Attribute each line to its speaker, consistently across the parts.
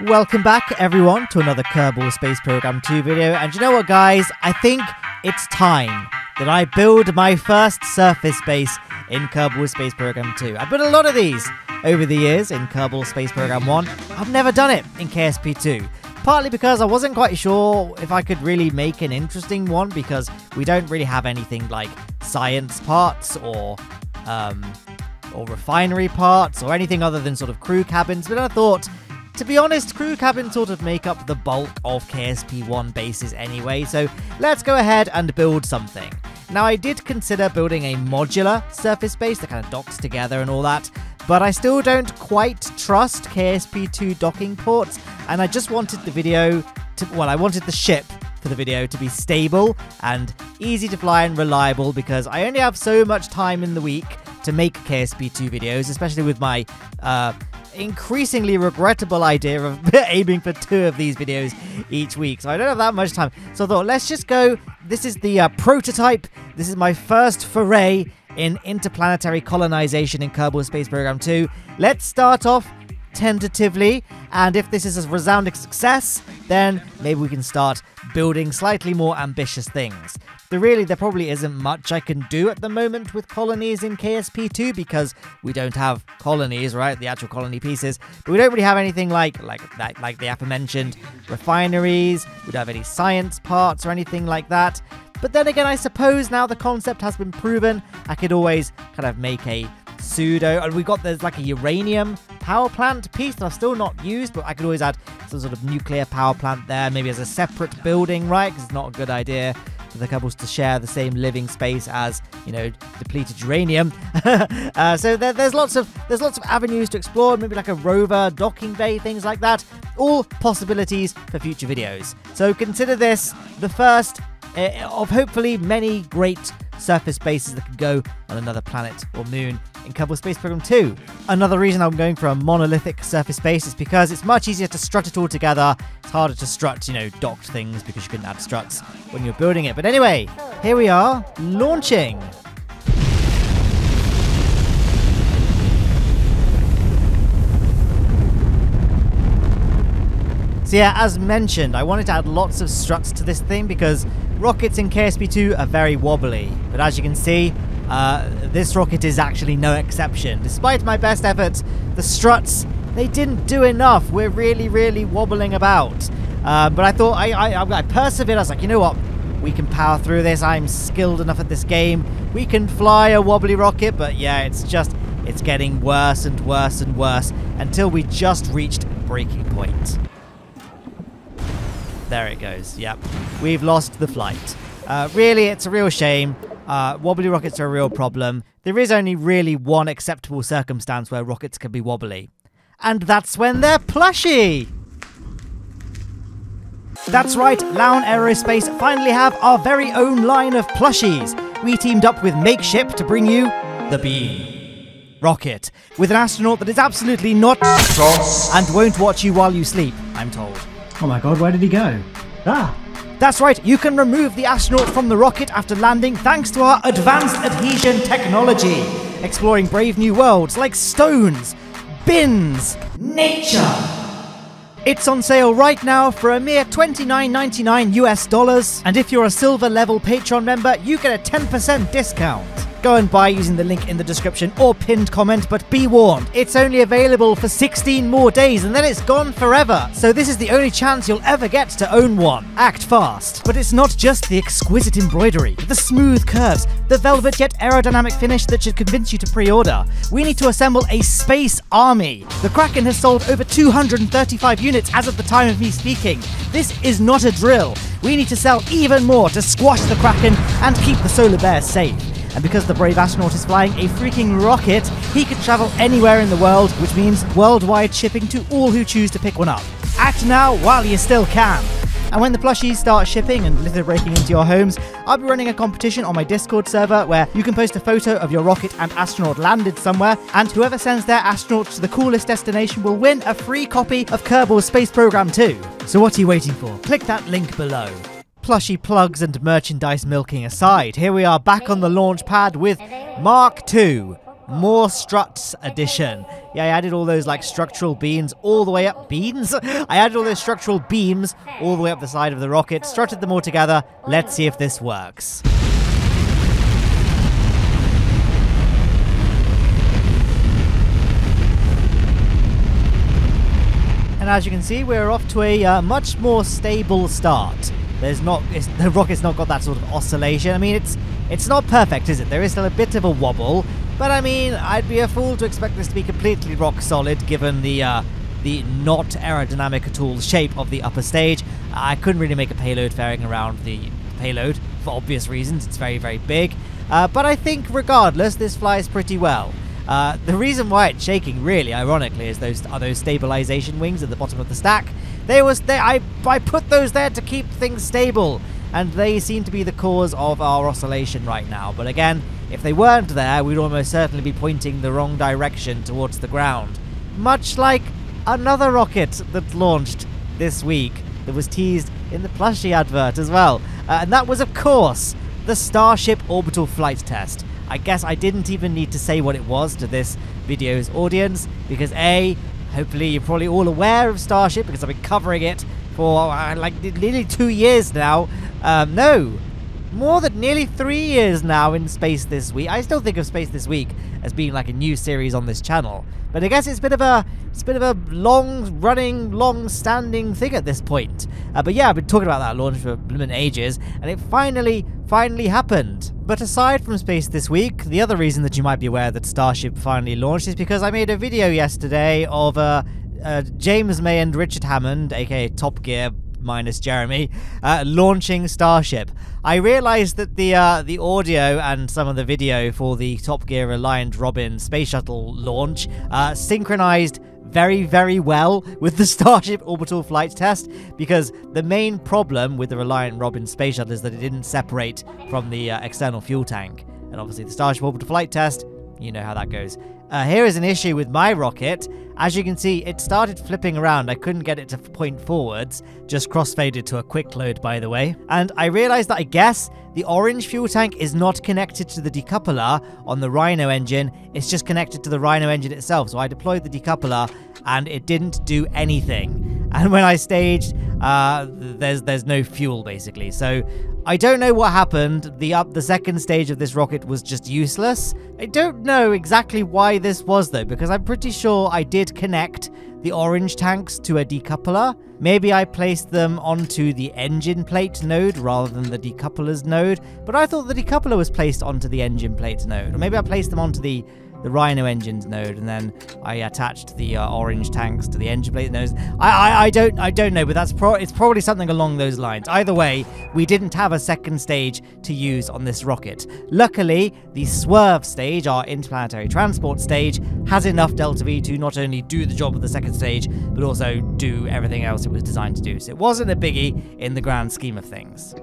Speaker 1: Welcome back, everyone, to another Kerbal Space Program 2 video. And you know what, guys? I think it's time that I build my first surface base in Kerbal Space Program 2. I've built a lot of these over the years in Kerbal Space Program 1. I've never done it in KSP 2. Partly because I wasn't quite sure if I could really make an interesting one because we don't really have anything like science parts or um, or refinery parts or anything other than sort of crew cabins. But I thought to be honest, crew cabins sort of make up the bulk of KSP1 bases anyway, so let's go ahead and build something. Now, I did consider building a modular surface base that kind of docks together and all that, but I still don't quite trust KSP2 docking ports, and I just wanted the video to, well, I wanted the ship for the video to be stable and easy to fly and reliable because I only have so much time in the week to make KSP2 videos, especially with my uh, increasingly regrettable idea of aiming for two of these videos each week. So I don't have that much time. So I thought, let's just go. This is the uh, prototype. This is my first foray in interplanetary colonization in Kerbal Space Program 2. Let's start off tentatively, and if this is a resounding success, then maybe we can start building slightly more ambitious things. There really, there probably isn't much I can do at the moment with colonies in KSP2 because we don't have colonies, right? The actual colony pieces, but we don't really have anything like like that, like the aforementioned refineries. We don't have any science parts or anything like that. But then again, I suppose now the concept has been proven, I could always kind of make a pseudo. And we've got there's like a uranium power plant piece that I've still not used, but I could always add sort of nuclear power plant there, maybe as a separate building, right? Because it's not a good idea for the couples to share the same living space as you know depleted uranium. uh, so there, there's lots of there's lots of avenues to explore, maybe like a rover docking bay, things like that. All possibilities for future videos. So consider this the first uh, of hopefully many great surface bases that could go on another planet or moon in Kerbal Space Program 2. Another reason I'm going for a monolithic surface base is because it's much easier to strut it all together. It's harder to strut, you know, docked things because you couldn't add struts when you're building it. But anyway, here we are, launching. So yeah, as mentioned, I wanted to add lots of struts to this thing because rockets in KSP2 are very wobbly. But as you can see, uh, this rocket is actually no exception. Despite my best efforts, the struts, they didn't do enough. We're really, really wobbling about. Uh, but I thought, I, I, I persevered. I was like, you know what? We can power through this. I'm skilled enough at this game. We can fly a wobbly rocket. But yeah, it's just, it's getting worse and worse and worse until we just reached breaking point. There it goes. Yep. We've lost the flight. Uh, really, it's a real shame. Uh, wobbly rockets are a real problem. There is only really one acceptable circumstance where rockets can be wobbly. And that's when they're plushy! That's right, Lowne Aerospace finally have our very own line of plushies. We teamed up with Makeship to bring you the Beam rocket, with an astronaut that is absolutely not and won't watch you while you sleep, I'm told.
Speaker 2: Oh my god, where did he go? Ah!
Speaker 1: That's right, you can remove the astronaut from the rocket after landing thanks to our advanced adhesion technology, exploring brave new worlds like stones, bins, nature. It's on sale right now for a mere $29.99 US dollars, and if you're a silver level Patreon member, you get a 10% discount. Go and buy using the link in the description or pinned comment, but be warned, it's only available for 16 more days and then it's gone forever. So this is the only chance you'll ever get to own one. Act fast. But it's not just the exquisite embroidery, the smooth curves, the velvet yet aerodynamic finish that should convince you to pre-order. We need to assemble a space army. The Kraken has sold over 235 units as of the time of me speaking. This is not a drill. We need to sell even more to squash the Kraken and keep the Solar Bears safe. And because the brave astronaut is flying a freaking rocket, he could travel anywhere in the world, which means worldwide shipping to all who choose to pick one up. Act now while you still can. And when the plushies start shipping and litter breaking into your homes, I'll be running a competition on my Discord server where you can post a photo of your rocket and astronaut landed somewhere, and whoever sends their astronaut to the coolest destination will win a free copy of Kerbal's Space Program 2. So what are you waiting for? Click that link below plushy plugs and merchandise milking aside, here we are back on the launch pad with Mark II, more struts edition. Yeah, I added all those like structural beams all the way up. Beams? I added all those structural beams all the way up the side of the rocket, strutted them all together. Let's see if this works. And as you can see, we're off to a uh, much more stable start. There's not the rocket's not got that sort of oscillation. I mean, it's it's not perfect, is it? There is still a bit of a wobble, but I mean, I'd be a fool to expect this to be completely rock solid given the uh, the not aerodynamic at all shape of the upper stage. I couldn't really make a payload fairing around the payload for obvious reasons. It's very very big, uh, but I think regardless, this flies pretty well. Uh, the reason why it's shaking, really, ironically, is those are those stabilization wings at the bottom of the stack. They was there. I I put those there to keep things stable, and they seem to be the cause of our oscillation right now. But again, if they weren't there, we'd almost certainly be pointing the wrong direction towards the ground. Much like another rocket that launched this week that was teased in the plushie advert as well, uh, and that was, of course, the Starship Orbital Flight Test. I guess I didn't even need to say what it was to this video's audience because A, hopefully you're probably all aware of Starship because I've been covering it for uh, like nearly two years now. Um, no, more than nearly three years now in Space This Week. I still think of Space This Week as being like a new series on this channel, but I guess it's a bit of a it's a bit of a long-running, long-standing thing at this point. Uh, but yeah, I've been talking about that launch for ages, and it finally, finally happened. But aside from Space This Week, the other reason that you might be aware that Starship finally launched is because I made a video yesterday of uh, uh, James May and Richard Hammond, aka Top Gear minus Jeremy, uh, launching Starship. I realized that the uh, the audio and some of the video for the Top Gear Reliant Robin space shuttle launch uh, synchronized very, very well with the Starship orbital flight test because the main problem with the Reliant Robin space shuttle is that it didn't separate from the uh, external fuel tank. And obviously, the Starship orbital flight test, you know how that goes. Uh, here is an issue with my rocket. As you can see, it started flipping around. I couldn't get it to point forwards. Just crossfaded to a quick load, by the way. And I realized that I guess the orange fuel tank is not connected to the decoupler on the Rhino engine. It's just connected to the Rhino engine itself. So I deployed the decoupler and it didn't do anything. And when I staged, uh, there's there's no fuel basically. So I don't know what happened. The up the second stage of this rocket was just useless. I don't know exactly why this was though, because I'm pretty sure I did connect the orange tanks to a decoupler. Maybe I placed them onto the engine plate node rather than the decoupler's node, but I thought the decoupler was placed onto the engine plate node. Or maybe I placed them onto the the Rhino engines node, and then I attached the uh, orange tanks to the engine plate nodes. I, I, I don't I don't know, but that's pro- it's probably something along those lines. Either way, we didn't have a second stage to use on this rocket. Luckily, the swerve stage, our interplanetary transport stage, has enough Delta V to not only do the job of the second stage, but also do everything else it was designed to do. So it wasn't a biggie in the grand scheme of things.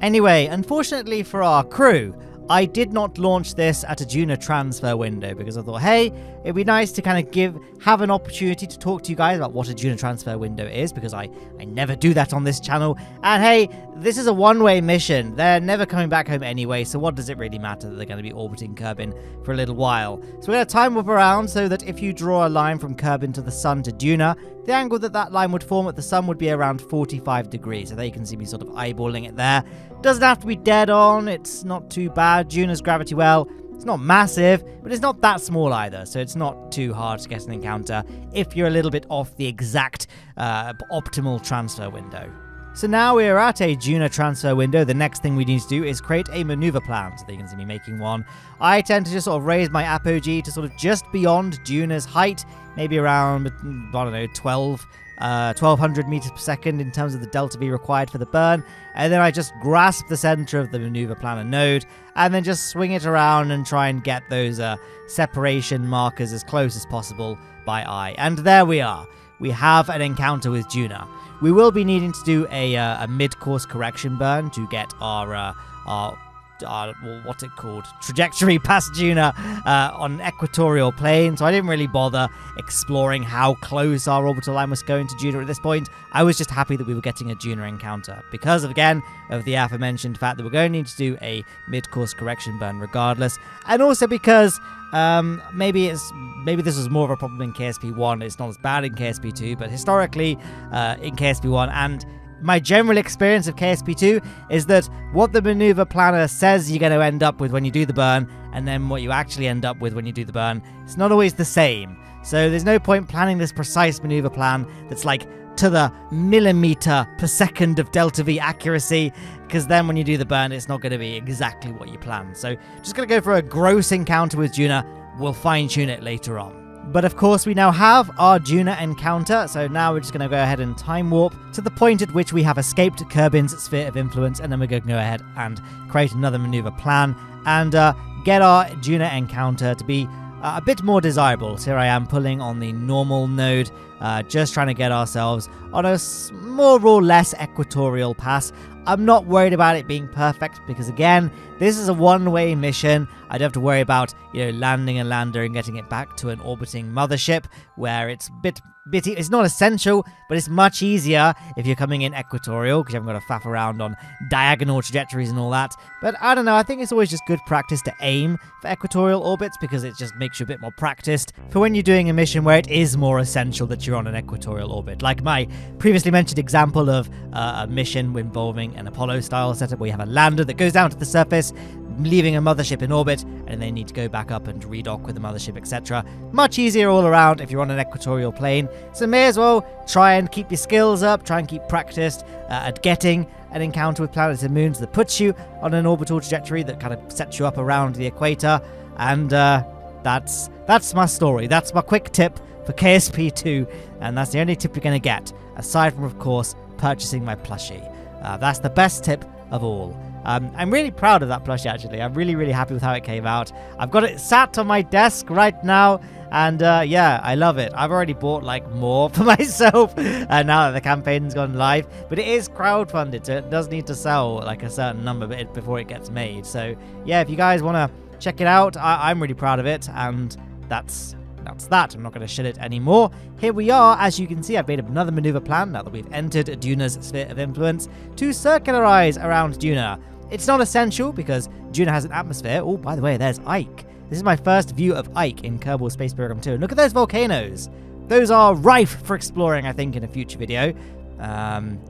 Speaker 1: Anyway, unfortunately for our crew, I did not launch this at a Duna transfer window because I thought, hey, it'd be nice to kind of give have an opportunity to talk to you guys about what a Duna transfer window is because I, I never do that on this channel. And hey, this is a one-way mission. They're never coming back home anyway, so what does it really matter that they're going to be orbiting Kerbin for a little while? So we're going to time warp around so that if you draw a line from Kerbin to the sun to Duna, the angle that that line would form at the sun would be around 45 degrees. So there you can see me sort of eyeballing it there. Doesn't have to be dead on, it's not too bad. Duna's gravity well, it's not massive, but it's not that small either, so it's not too hard to get an encounter if you're a little bit off the exact uh, optimal transfer window. So now we're at a Duna transfer window. The next thing we need to do is create a maneuver plan. So you can see me making one. I tend to just sort of raise my apogee to sort of just beyond Duna's height, maybe around, I don't know, 12 uh, 1200 meters per second in terms of the delta V required for the burn, and then I just grasp the center of the maneuver planner node and then just swing it around and try and get those uh, separation markers as close as possible by eye. And there we are. We have an encounter with Duna. We will be needing to do a, uh, a mid-course correction burn to get our uh, our uh, well, what's it called? Trajectory past Duna uh, on equatorial plane, so I didn't really bother exploring how close our orbital line was going to Duna at this point. I was just happy that we were getting a Duna encounter because, of, again, of the aforementioned fact that we're going to need to do a mid-course correction burn regardless, and also because um, maybe it's maybe this was more of a problem in KSP one. It's not as bad in KSP two, but historically uh, in KSP one and my general experience of KSP2 is that what the maneuver planner says you're going to end up with when you do the burn, and then what you actually end up with when you do the burn, it's not always the same. So there's no point planning this precise maneuver plan that's like to the millimeter per second of delta V accuracy, because then when you do the burn, it's not going to be exactly what you planned. So just going to go for a gross encounter with Duna. We'll fine tune it later on. But of course, we now have our Duna encounter, so now we're just going to go ahead and time warp to the point at which we have escaped Kerbin's sphere of influence, and then we're going to go ahead and create another maneuver plan and uh, get our Duna encounter to be uh, a bit more desirable. So here I am pulling on the normal node, uh, just trying to get ourselves on a more or less equatorial pass. I'm not worried about it being perfect because again, this is a one-way mission. I don't have to worry about, you know, landing a lander and getting it back to an orbiting mothership where it's bit bit it's not essential, but it's much easier if you're coming in equatorial because you haven't got to faff around on diagonal trajectories and all that. But I don't know, I think it's always just good practice to aim for equatorial orbits because it just makes you a bit more practiced for when you're doing a mission where it is more essential that you're on an equatorial orbit. Like my previously mentioned example of uh, a mission involving an Apollo style setup where you have a lander that goes down to the surface leaving a mothership in orbit, and they need to go back up and redock with the mothership, etc. Much easier all around if you're on an equatorial plane, so may as well try and keep your skills up, try and keep practiced uh, at getting an encounter with planets and moons that puts you on an orbital trajectory that kind of sets you up around the equator, and uh, that's that's my story. That's my quick tip for KSP2, and that's the only tip you're going to get, aside from, of course, purchasing my plushie. Uh, that's the best tip of all. Um, I'm really proud of that plushie, actually. I'm really, really happy with how it came out. I've got it sat on my desk right now, and uh, yeah, I love it. I've already bought like more for myself uh, now that the campaign's gone live, but it is crowdfunded, so it does need to sell like a certain number before it gets made. So yeah, if you guys want to check it out, I- I'm really proud of it, and that's that's that. I'm not going to shit it anymore. Here we are. As you can see, I've made another maneuver plan now that we've entered Duna's sphere of influence to circularize around Duna. It's not essential because Duna has an atmosphere. Oh, by the way, there's Ike. This is my first view of Ike in Kerbal Space Program 2. look at those volcanoes. Those are rife for exploring, I think, in a future video. Um,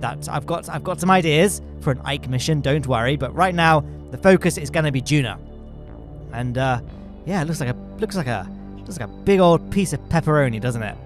Speaker 1: that I've got I've got some ideas for an Ike mission, don't worry, but right now the focus is gonna be Duna. And uh, yeah, it looks like a looks like a looks like a big old piece of pepperoni, doesn't it?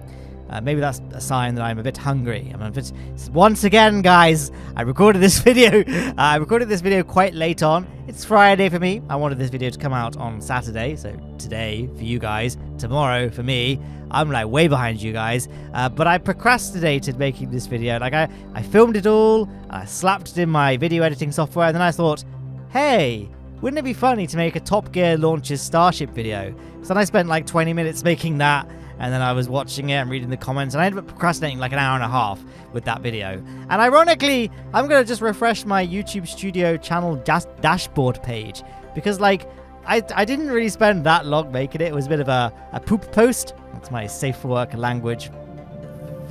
Speaker 1: Uh, maybe that's a sign that I'm a bit hungry. I'm a bit. Once again, guys, I recorded this video. Uh, I recorded this video quite late on. It's Friday for me. I wanted this video to come out on Saturday, so today for you guys, tomorrow for me. I'm like way behind you guys, uh, but I procrastinated making this video. Like I, I filmed it all, I slapped it in my video editing software, and then I thought, hey, wouldn't it be funny to make a Top Gear launches Starship video? So then I spent like 20 minutes making that and then I was watching it and reading the comments, and I ended up procrastinating like an hour and a half with that video. And ironically, I'm gonna just refresh my YouTube Studio channel dash- dashboard page because, like, I, I didn't really spend that long making it. It was a bit of a, a poop post. That's my safe for work language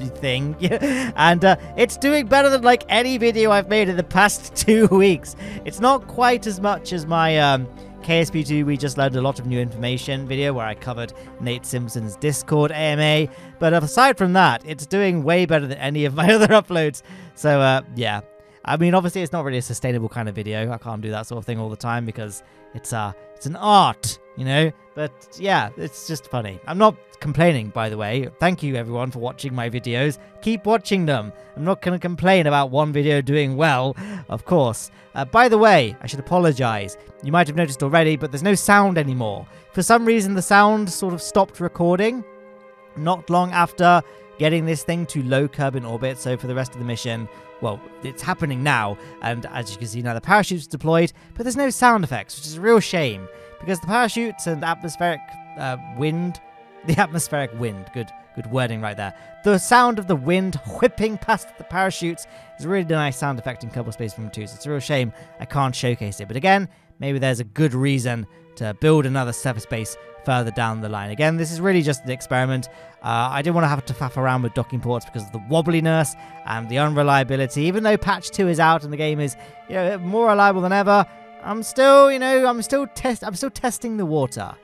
Speaker 1: thing and uh, it's doing better than like any video I've made in the past two weeks it's not quite as much as my um, KSP2, we just learned a lot of new information video where I covered Nate Simpson's Discord AMA. But aside from that, it's doing way better than any of my other uploads. So, uh, yeah. I mean, obviously, it's not really a sustainable kind of video. I can't do that sort of thing all the time because it's uh, it's an art, you know. But yeah, it's just funny. I'm not complaining, by the way. Thank you, everyone, for watching my videos. Keep watching them. I'm not going to complain about one video doing well, of course. Uh, by the way, I should apologize. You might have noticed already, but there's no sound anymore. For some reason, the sound sort of stopped recording not long after getting this thing to low Kerbin orbit. So for the rest of the mission, well, it's happening now, and as you can see now, the parachute's deployed, but there's no sound effects, which is a real shame because the parachutes and atmospheric uh, wind, the atmospheric wind, good, good good wording right there. The sound of the wind whipping past the parachutes is a really nice sound effect in Kerbal Space Program 2, so it's a real shame I can't showcase it. But again, maybe there's a good reason to build another surface base further down the line. Again, this is really just an experiment. Uh, I didn't want to have to faff around with docking ports because of the wobbliness and the unreliability. Even though patch 2 is out and the game is you know, more reliable than ever, I'm still, you know, I'm still test I'm still testing the water.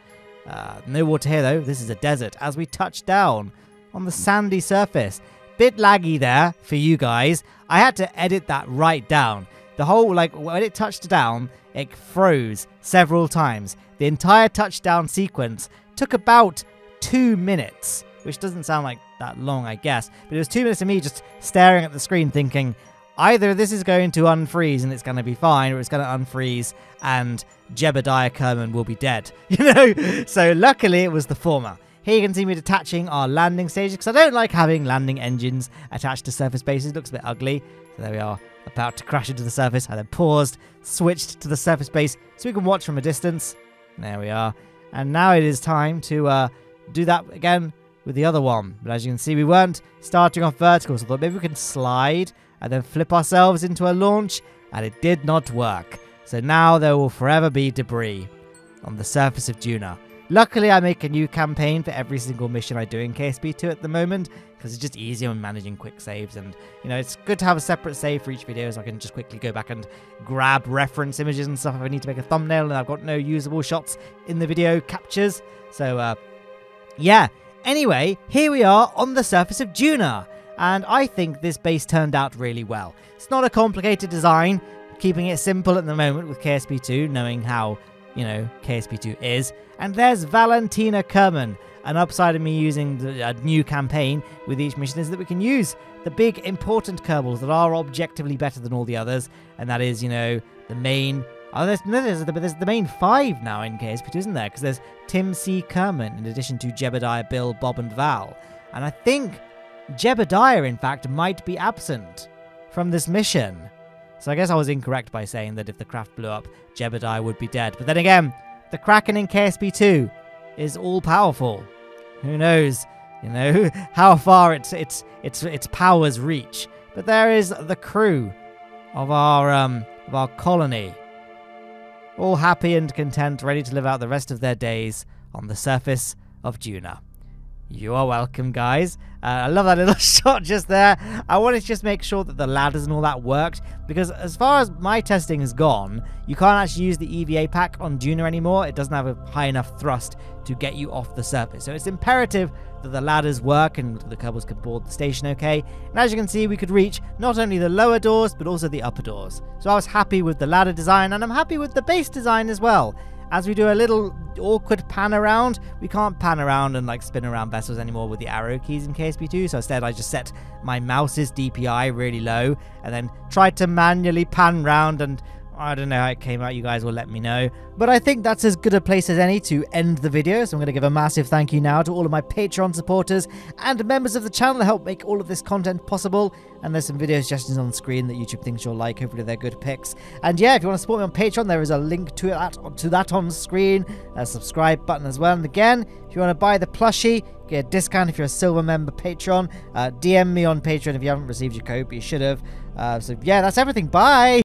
Speaker 1: Uh, no water here though. This is a desert as we touch down on the sandy surface. Bit laggy there for you guys. I had to edit that right down. The whole like when it touched down, it froze several times. The entire touchdown sequence took about two minutes, which doesn't sound like that long, I guess. But it was two minutes of me just staring at the screen thinking, either this is going to unfreeze and it's going to be fine, or it's going to unfreeze and Jebediah Kerman will be dead. You know? So luckily it was the former. Here you can see me detaching our landing stages because I don't like having landing engines attached to surface bases. It looks a bit ugly. So there we are, about to crash into the surface. I then paused, switched to the surface base so we can watch from a distance. There we are. And now it is time to uh, do that again with the other one. But as you can see, we weren't starting off vertical, so I thought maybe we can slide and then flip ourselves into a launch, and it did not work. So now there will forever be debris on the surface of Duna. Luckily, I make a new campaign for every single mission I do in KSP2 at the moment, because it's just easier when managing quick saves, and, you know, it's good to have a separate save for each video, so I can just quickly go back and grab reference images and stuff if I need to make a thumbnail, and I've got no usable shots in the video captures. So, uh, yeah. Anyway, here we are on the surface of Duna, and I think this base turned out really well. It's not a complicated design, keeping it simple at the moment with KSP2, knowing how, you know, KSP2 is. And there's Valentina Kerman. An upside of me using the, a new campaign with each mission is that we can use the big important Kerbals that are objectively better than all the others, and that is, you know, the main. Oh, there's, no, there's, there's the main five now in KSP2, isn't there? Because there's Tim C. Kerman in addition to Jebediah, Bill, Bob, and Val. And I think Jebediah, in fact, might be absent from this mission. So I guess I was incorrect by saying that if the craft blew up, Jebediah would be dead. But then again, the Kraken in KSP2 is all powerful. Who knows, you know, how far its its its its powers reach. But there is the crew of our um of our colony. All happy and content, ready to live out the rest of their days on the surface of Duna. You are welcome, guys. Uh, I love that little shot just there. I wanted to just make sure that the ladders and all that worked, because as far as my testing has gone, you can't actually use the EVA pack on Duna anymore. It doesn't have a high enough thrust to get you off the surface. So it's imperative that the ladders work and the Kerbals could board the station okay. And as you can see, we could reach not only the lower doors, but also the upper doors. So I was happy with the ladder design, and I'm happy with the base design as well as we do a little awkward pan around, we can't pan around and like spin around vessels anymore with the arrow keys in KSP2. So instead, I just set my mouse's DPI really low and then tried to manually pan round and I don't know how it came out, you guys will let me know. But I think that's as good a place as any to end the video, so I'm going to give a massive thank you now to all of my Patreon supporters and members of the channel that help make all of this content possible. And there's some video suggestions on screen that YouTube thinks you'll like, hopefully they're good picks. And yeah, if you want to support me on Patreon, there is a link to that, to that on screen, a subscribe button as well. And again, if you want to buy the plushie, get a discount if you're a silver member Patreon. Uh, DM me on Patreon if you haven't received your code, but you should have. Uh, so yeah, that's everything. Bye!